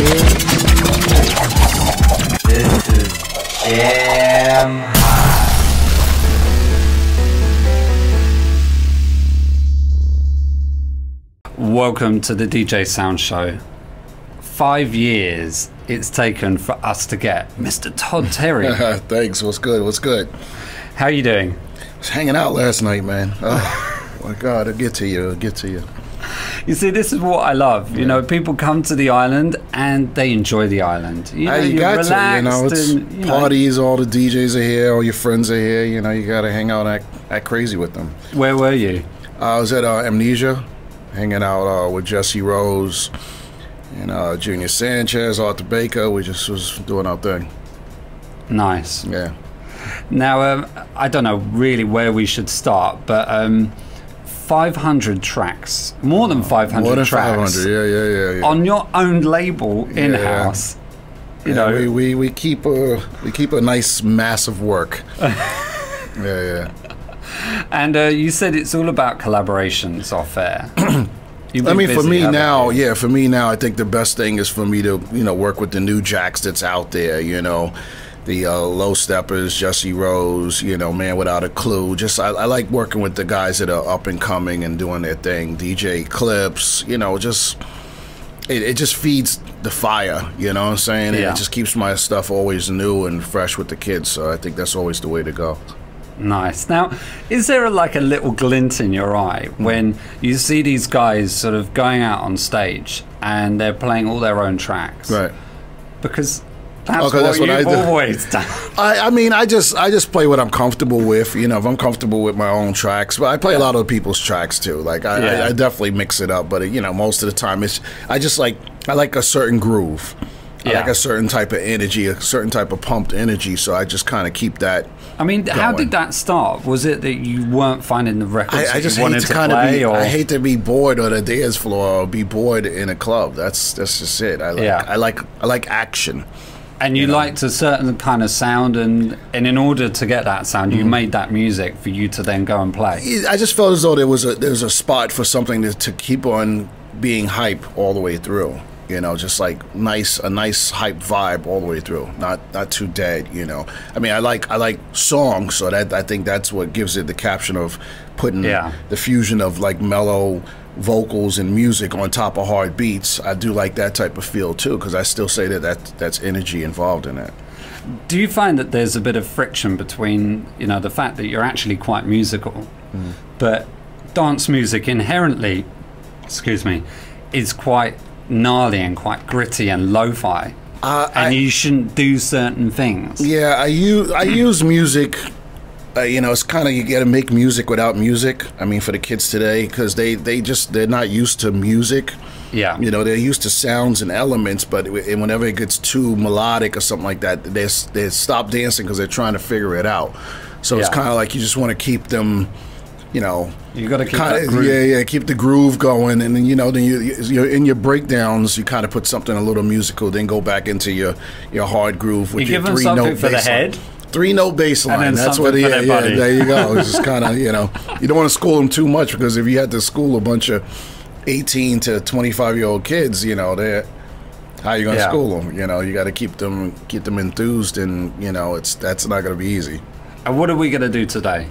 This is Welcome to the DJsounds Show. Five years it's taken for us to get Mr. Todd Terry. Thanks. What's good? What's good? How you doing? Was hanging out last night, man. Oh, my God, I'll get to you. I'll get to you. You see, this is what I love. You know, people come to the island and they enjoy the island. You know, you got to. You know, it's and, you know, parties. All the DJs are here. All your friends are here. You know, you got to hang out, act, act crazy with them. Where were you? I was at uh, Amnesia, hanging out uh, with Jesse Rose and uh, Junior Sanchez, Arthur Baker. We just was doing our thing. Nice. Yeah. Now, um, I don't know really where we should start, but um, 500 tracks, more than 500 More than tracks 500. Yeah, yeah, yeah. yeah. on your own label in house. You Yeah, know, we, we, we keep a we keep a nice mass of work. yeah, yeah. and uh, you said it's all about collaborations off air. I mean, for me now, you? yeah, for me now, I think the best thing is for me to, you know, work with the new jacks that's out there, you know, the uh, Low Steppa, Jesse Rose, you know, man without a clue. Just I, I like working with the guys that are up and coming and doing their thing. DJ Clips, you know, just it, it just feeds the fire, you know what I'm saying? And Yeah. it just keeps my stuff always new and fresh with the kids. So I think that's always the way to go. Nice. Now, is there a, like a little glint in your eye when you see these guys sort of going out on stage and they're playing all their own tracks? Right. Because that's Okay, what that's what I you've do. always done. I, I mean, I just I just play what I'm comfortable with. You know, if I'm comfortable with my own tracks, but I play a lot of people's tracks too. Like I, Yeah. I, I definitely mix it up, but you know, most of the time it's I just like I like a certain groove. I like a certain type of energy, a certain type of pumped energy. So I just kind of keep that. I mean, how did that start? Was it that you weren't finding the records I, I just you wanted to to kind of play? be. or I hate to be bored on a dance floor or be bored in a club. That's that's just it. I like Yeah. I like I like action. And you liked a certain kind of sound, and, and in order to get that sound, Mm-hmm. you made that music for you to then go and play. I just felt as though there was a there was a spot for something to, to keep on being hype all the way through. You know, just like nice a nice hype vibe all the way through. Not not too dead. You know, I mean, I like I like songs, so that I think that's what gives it the caption of putting Yeah. the fusion of like mellow vocals and music on top of hard beats. I do like that type of feel too, because I still say that, that that's energy involved in it. Do you find that there's a bit of friction between, you know, the fact that you're actually quite musical, Mm. but dance music inherently, excuse me, is quite gnarly and quite gritty and lo-fi, Uh, and I- you shouldn't do certain things. Yeah, I use I use music. Uh, you know, it's kind of you got to make music without music. I mean, for the kids today, because they they just they're not used to music. Yeah. You know, they're used to sounds and elements, but and whenever it gets too melodic or something like that, they they stop dancing because they're trying to figure it out. So it's kind of like you just want to keep them. You know, You gotta keep kinda, yeah, yeah, keep the groove going, and then you know, then you, you in your breakdowns, you kind of put something a little musical, then go back into your your hard groove with You your give three something note for the head. line. Three note bass line. then That's what. for Yeah, yeah. There you go. It's just kind of you know you don't want to school them too much because if you had to school a bunch of eighteen to twenty five year old kids, you know they how you gonna Yeah. school them? You know you got to keep them keep them enthused, and you know it's that's not gonna be easy. And what are we going to do today?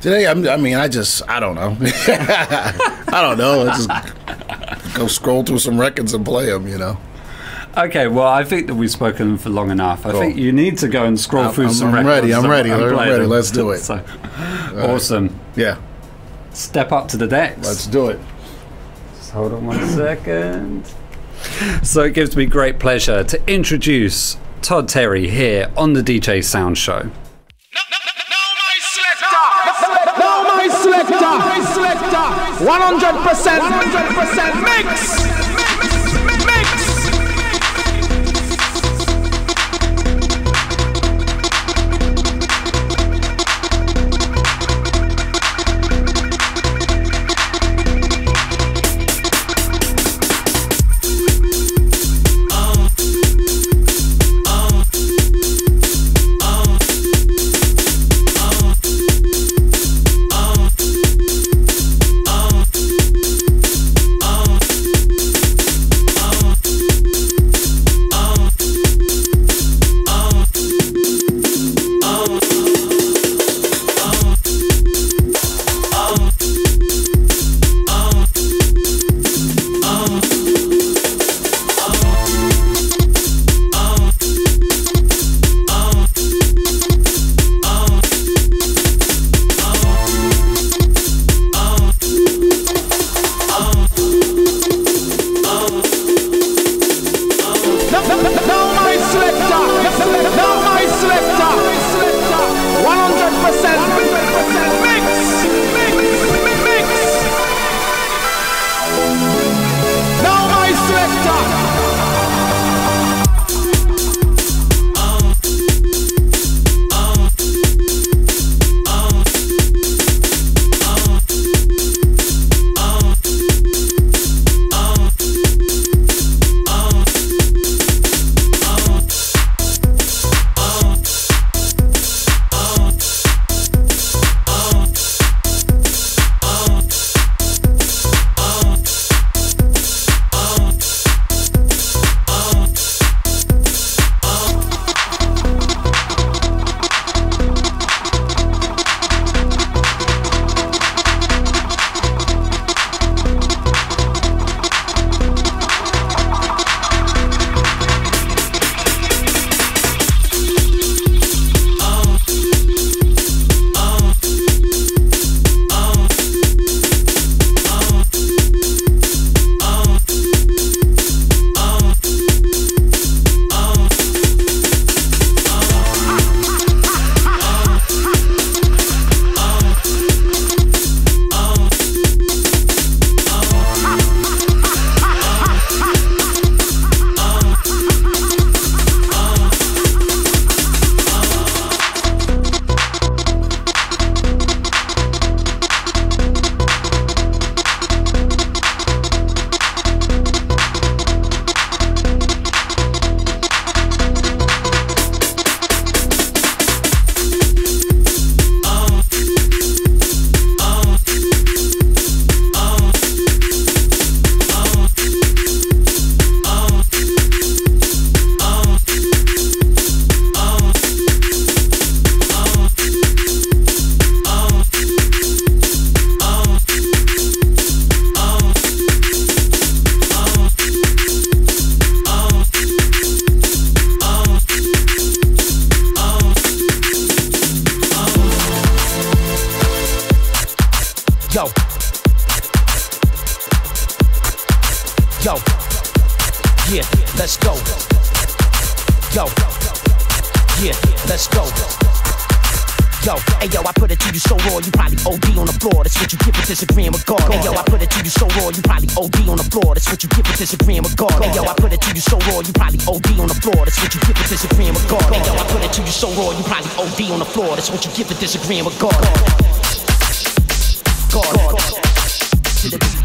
Today, I'm, I mean, I just, I don't know. I don't know. I just go scroll through some records and play them, you know. Okay, well, I think that we've spoken for long enough. I think you need to go and scroll I'm- through I'm- some I'm records. ready, I'm and- ready, I'm ready. Let's do it. So, awesome. Yeah, Step up to the decks. let's do it. Just hold on one second. So it gives me great pleasure to introduce Todd Terry here on the DJsounds Show. Now my selector, my selector, 100%, 100% mix. Mix. Yo, hey yo, I put it to you so raw, you probably OD on the floor. That's what you get for disagreeing with God. Hey yo, I put it to you so raw, you probably OD on the floor. That's what you get for disagreeing with God. Hey yo, I put it to you so raw, you probably OD on the floor. That's what you get for disagreeing with God. Hey yo, I put it to you so raw, you probably OD on the floor. That's what you get for disagreeing with God. God. God. God.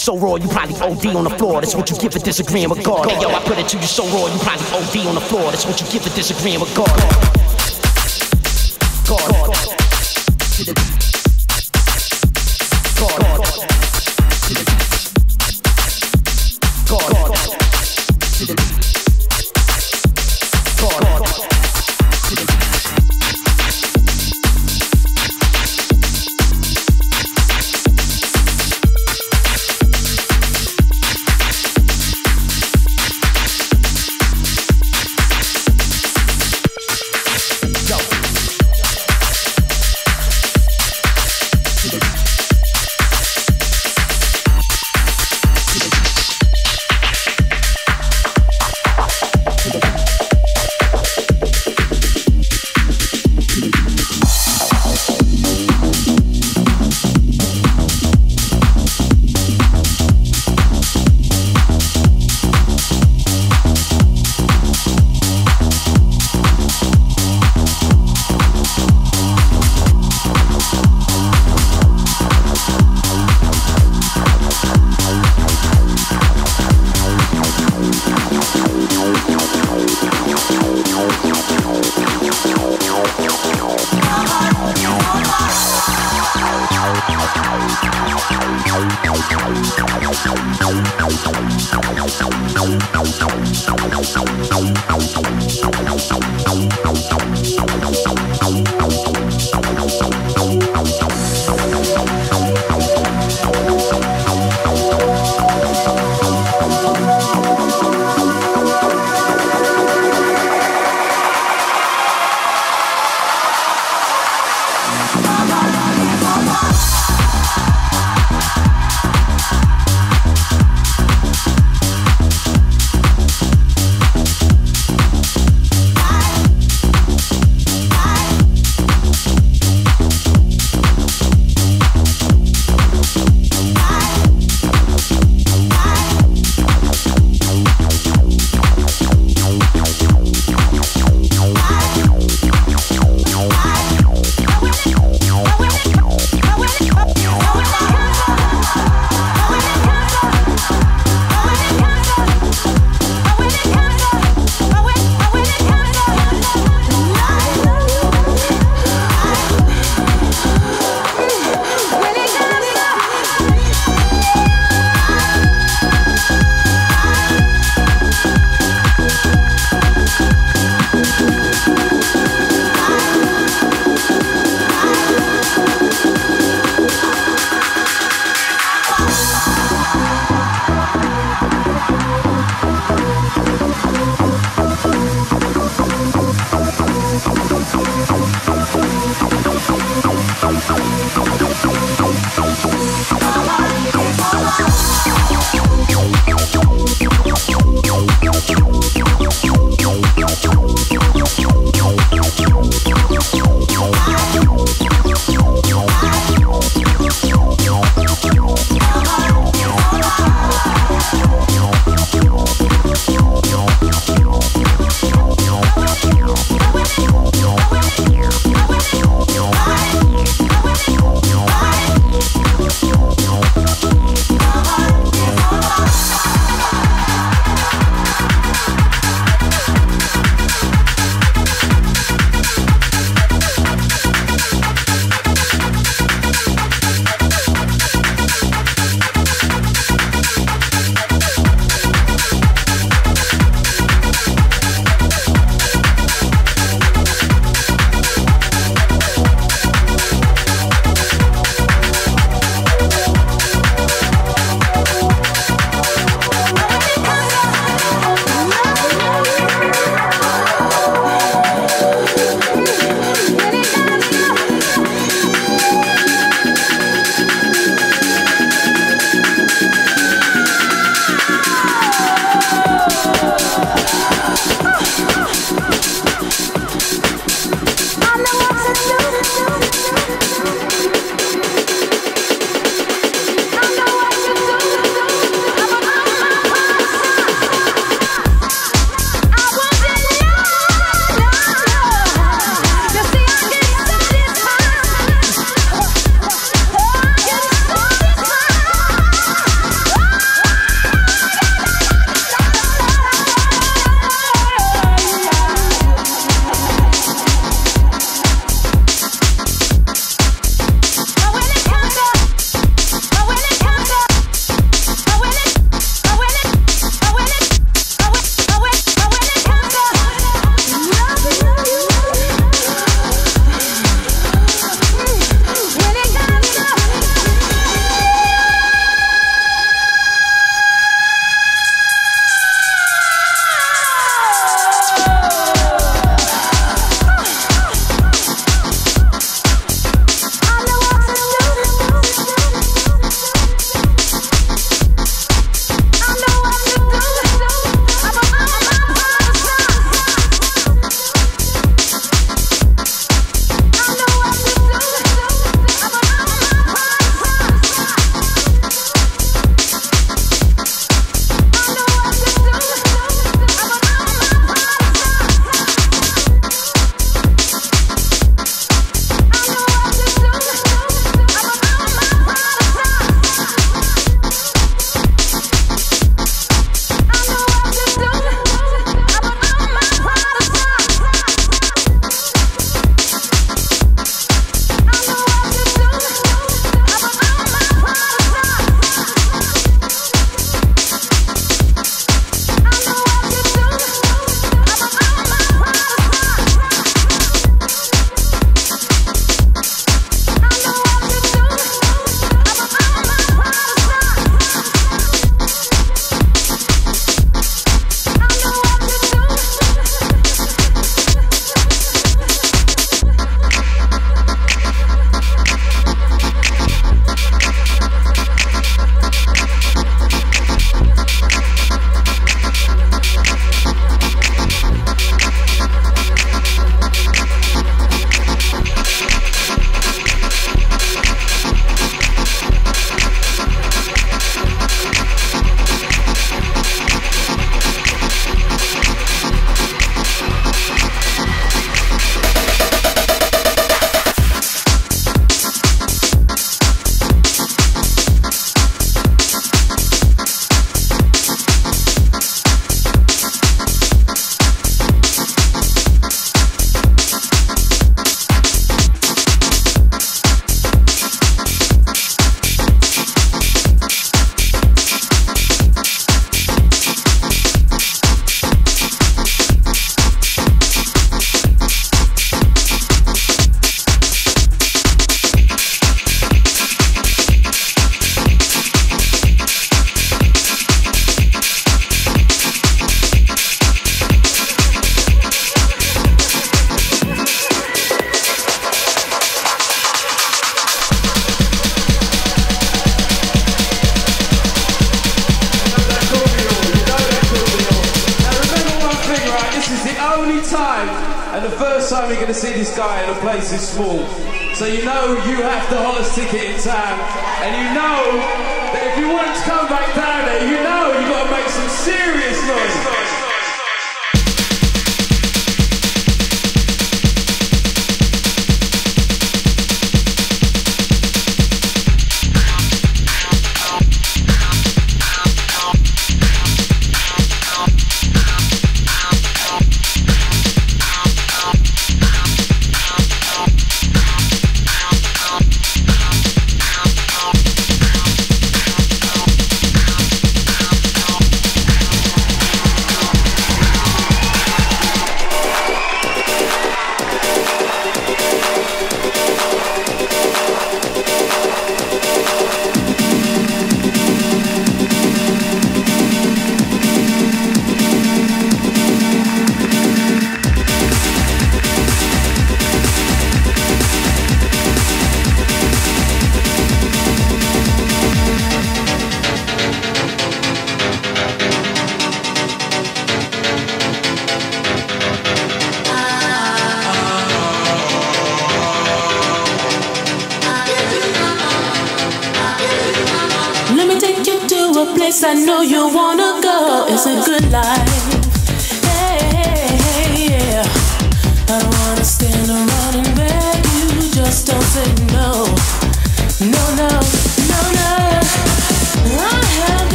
So raw, you probably OD on the floor. That's what you get for disagreeing with God. Hey yo, I put it to you so raw, you probably OD on the floor. That's what you get for disagreeing with God.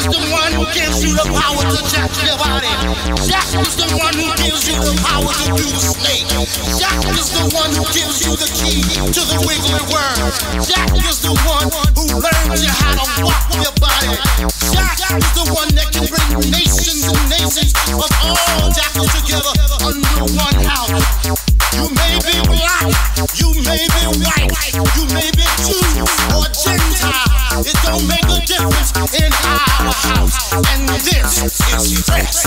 Is the one who gives you the power to jack your body. Jack is the one who gives you the power to do the snake. Jack is the one who gives you the key to the wiggly worm. Jack is the one who learns you how to walk your body. Jack is the one that can bring nations and nations of all jackals together under one house. You may be black, you may be white, you may be Jew or Gentile. It don't make a difference in our house. And this is fresh.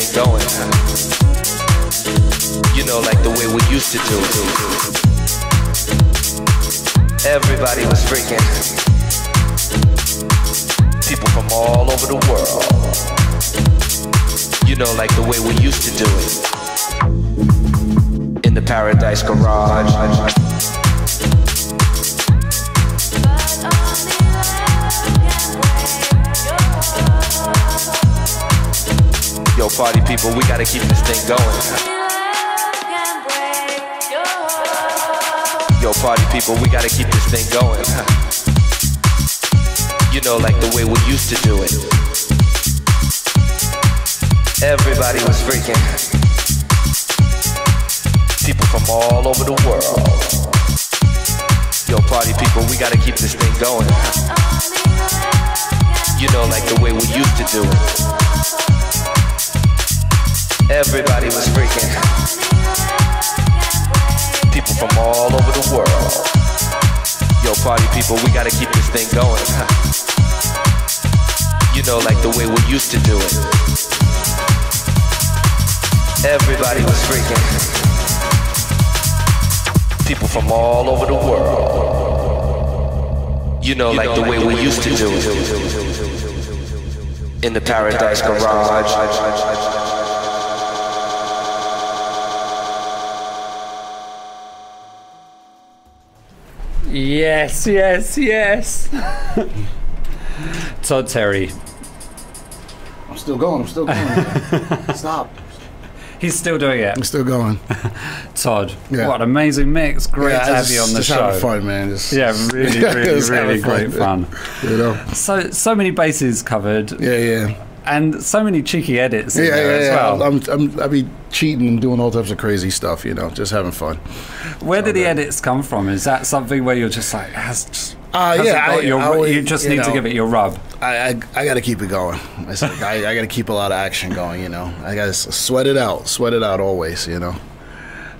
Thing going. You know, like the way we used to do. Everybody was freaking. People from all over the world. You know, like the way we used to do it. In the Paradise Garage. Party people, we gotta keep this thing going. Yo, party people, we gotta keep this thing going. You know, like the way we used to do it. Everybody was freaking. People from all over the world. Yo, party people, we gotta keep this thing going. You know, like the way we used to do it. Everybody was freaking. People from all over the world. Yo, party people, we gotta keep this thing going. You know, like the way we used to do it. Everybody was freaking. People from all over the world. You know, like the way we used to do it. In the Paradise Garage. Yes, yes, yes. Todd Terry. I'm still going. I'm still going. Stop. He's still doing it. I'm still going. Todd, Yeah. what an amazing mix. Great Yeah, to have just- you on the just show. having fun, man. Just, Yeah, really, really, Just really having great fun. You know. So, so many bases covered, Yeah, yeah. And so many cheeky edits Yeah, yeah, as yeah. well. I'm, I'm, I be cheating and doing all types of crazy stuff, you know, just having fun. Where do the edits come from? Is that something where you're just like, has, just, Uh, has yeah, I- your- always- you just you need to give it your rub. I, I, I got to keep it going. Like I, I got to keep a lot of action going, you know. I got to sweat it out, sweat it out always, you know.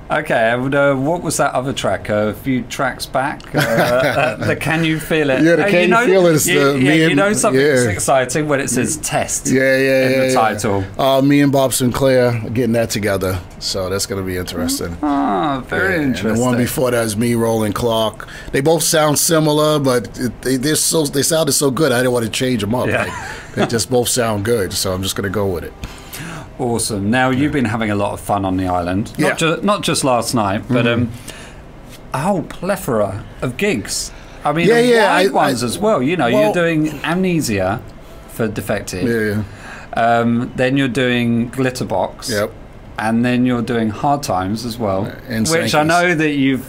Okay, and uh, what was that other track? a few tracks back, uh, uh, the "Can You Feel It"? Yeah, the Uh, Can You Feel It is you, the- yeah, you and- know something's yeah. exciting when it says "test." Yeah, yeah, in yeah. the title. Uh, me and Bob Sinclar are getting that together, so that's going to be interesting. Ah, very interesting. And the one before that is me, Roland Clark. They both sound similar, but it, they they're so they sounded so good. I didn't want to change them up. Yeah. Like, they just both sound good, so I'm just going to go with it. Awesome. Now you've been having a lot of fun on the island. Yeah. Not, ju- not just last night, but Mhm. um, a whole plethora of gigs. I mean, Yeah, yeah, wide I- ones I- as well. You know, well- you're doing Amnesia for Defected. Yeah, Um, then you're doing Glitterbox. Yep. And then you're doing Hard Times as well, and which I know that you've.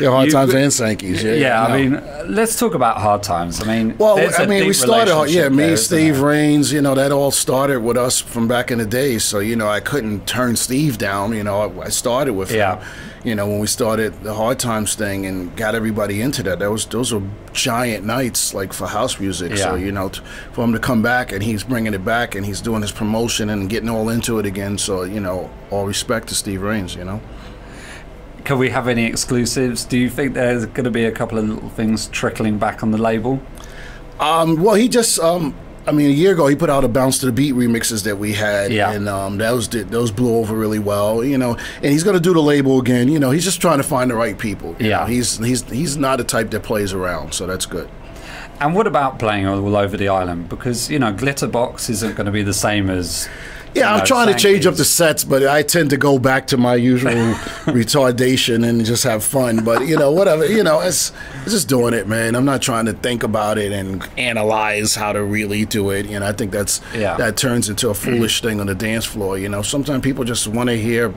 Yeah, Hard you've- Times and Sankeys, yeah, yeah. I mean, uh, let's talk about Hard Times. I mean, Well, I mean, we started, yeah, me there, Steve? Rains, you know, that all started with us from back in the day. So, you know, I couldn't turn Steve down. You know, I, I started with Yeah. him. You know, when we started the Hard Times thing and got everybody into that, that was those were giant nights, like for house music. So, you know, t- for him to come back and he's bringing it back and he's doing his promotion and getting all into it again. So, you know, all respect to Steve Rains. You know. Can we have any exclusives? Do you think there's going to be a couple of little things trickling back on the label? Um, well, he just, um, I mean, a year ago he put out a bounce to the beat remixes that we had, Yeah. and um, those did, those blew over really well, you know. And he's gonna do the label again, you know. He's just trying to find the right people. you Yeah. know. he's he's he's not a type that plays around, so that's good. And what about playing all over the island? Because you know, Glitterbox isn't going to be the same as. Yeah, I'm trying to change up the sets, but I tend to go back to my usual retardation and just have fun. But you know, whatever. You know, it's, it's just doing it, man. I'm not trying to think about it and analyze how to really do it. You know, I think that's Yeah. that turns into a mm-hmm. foolish thing on the dance floor. You know, sometimes people just want to hear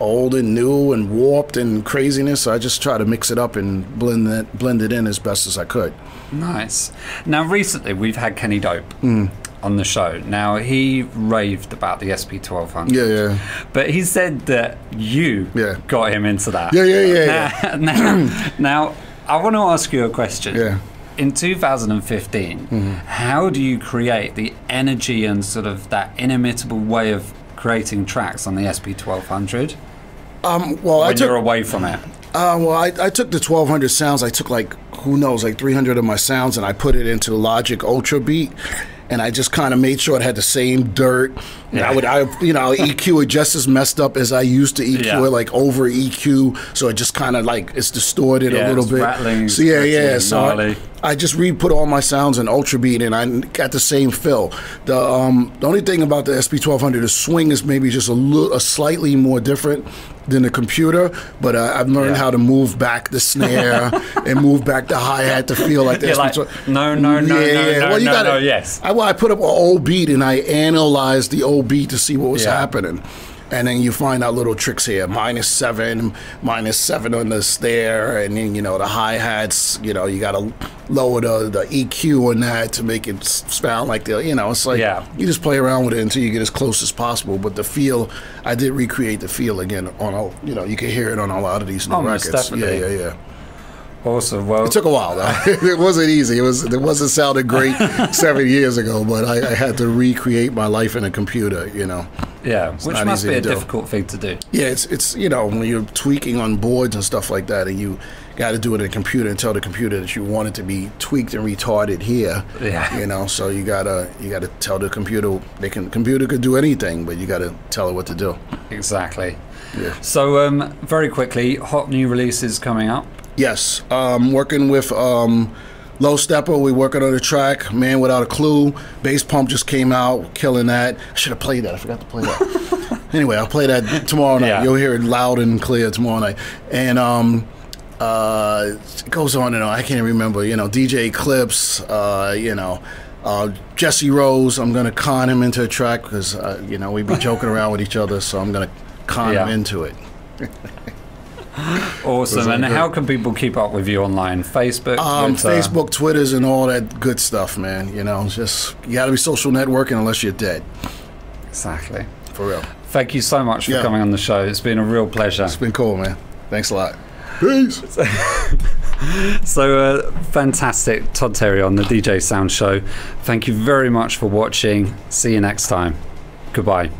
old and new and warped and craziness. So I just try to mix it up and blend it blend it in as best as I could. Nice. Now, recently we've had Kenny Dope on the show. Now he raved about the SP twelve hundred. Yeah, yeah. But he said that you Yeah. got him into that. Yeah, yeah, yeah, Now, now, now, I want to ask you a question. Yeah. Mm-hmm. In 2015, how do you create the energy and sort of that inimitable way of creating tracks on the SP twelve hundred Um, well, I took you're away from it? Uh, well, I, I took the 1200 sounds. I took like, who knows, like 300 of my sounds and I put it into Logic Ultra Beat. and I just kind of made sure it had the same dirt. And I would, I you know, EQ it just as messed up as I used to EQ Yeah. it, like over EQ, so it just kind of like it's distorted Yeah, a little it's bit. rattling, so yeah, yeah. So I. I just re-put all my sounds in Ultra Beat, and I got the same fill. The um, the only thing about the SP twelve hundred, the swing is maybe just a little, a slightly more different than the computer. But uh, I've learned Yeah. how to move back the snare and move back the hi hat to feel like the Yeah, like, 12 no, no, no, no, no, well, you no, gotta, no, yes. I, well, I put up an old beat and I analyzed the old beat to see what was Yeah. happening. And then you find out little tricks here minus seven, minus seven on the snare, and then, you know, the hi hats, you know, you got to lower the, the EQ on that to make it sound like the, you know, it's like Yeah. you just play around with it until you get as close as possible. But the feel, I did recreate the feel again on, a, you know, you can hear it on a lot of these new Oh, records. Yeah, yeah, yeah. Awesome. Well, It took a while though. it wasn't easy. It was it wasn't sounded great seven years ago, but I, I had to recreate my life in a computer. You know. yeah, which must be a do. difficult thing to do. Yeah, it's it's you know when you're tweaking on boards and stuff like that, and you got to do it in a computer and tell the computer that you want it to be tweaked and retarded here. Yeah. You know, so you gotta you gotta tell the computer they can computer could do anything, but you gotta tell it what to do. Exactly. Yeah. So, um, very quickly, hot new releases coming up. Yes, um, working with um, Low Steppa. We working on the track. Man Without a Clue. Bass Pump just came out, killing that. I should have played that. I forgot to play that. anyway, I'll play that tomorrow night. Yeah. You'll hear it loud and clear tomorrow night. And um, uh, it goes on and on. I can't remember. You know, DJ Clips. Uh, you know. Uh, Jesse Rose, I'm gonna con him into a track because uh, you know we be joking around with each other, so I'm gonna con Yeah. him into it. Awesome. And good? how can people keep up with you online? Facebook, Um, Twitter? Facebook, Twitters, and all that good stuff, man. You know, it's just you got to be social networking unless you're dead, Exactly. for real. Thank you so much for Yeah. coming on the show. It's been a real pleasure. It's been cool, man. Thanks a lot. Peace. So uh, fantastic, Todd Terry on the DJsounds Show. Thank you very much for watching. See you next time. Goodbye.